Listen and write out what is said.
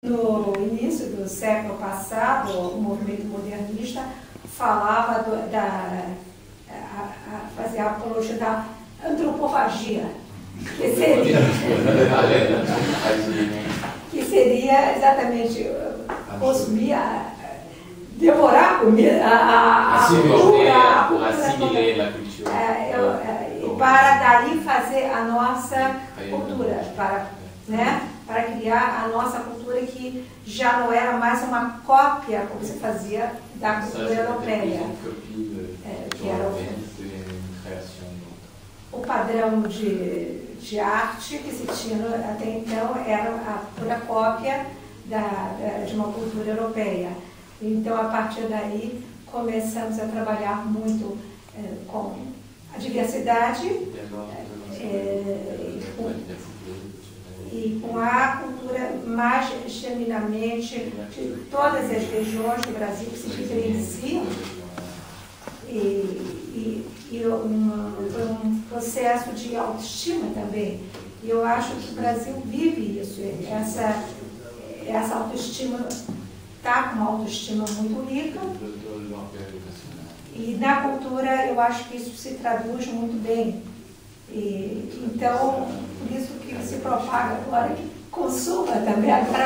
No início do século passado, o movimento modernista falava do, da a, a, fazer a apologia da antropofagia, que seria, que seria exatamente consumir, devorar a comida, a, a, a cultura, a cultura é, eu, é, para dali fazer a nossa cultura, para, né? Criar a nossa cultura que já não era mais uma cópia, como se fazia, da cultura europeia. É, que era o, o padrão de, de arte que se tinha até então era a pura cópia da, de uma cultura europeia. Então, a partir daí, começamos a trabalhar muito é, com a diversidade. É, com, e com a cultura mais genuinamente de todas as regiões do Brasil que se diferenciam. E, e, e foi um processo de autoestima também. E eu acho que o Brasil vive isso, essa, essa autoestima está com uma autoestima muito rica. E na cultura eu acho que isso se traduz muito bem. E, então, isso que se propaga agora que consuma também. Agora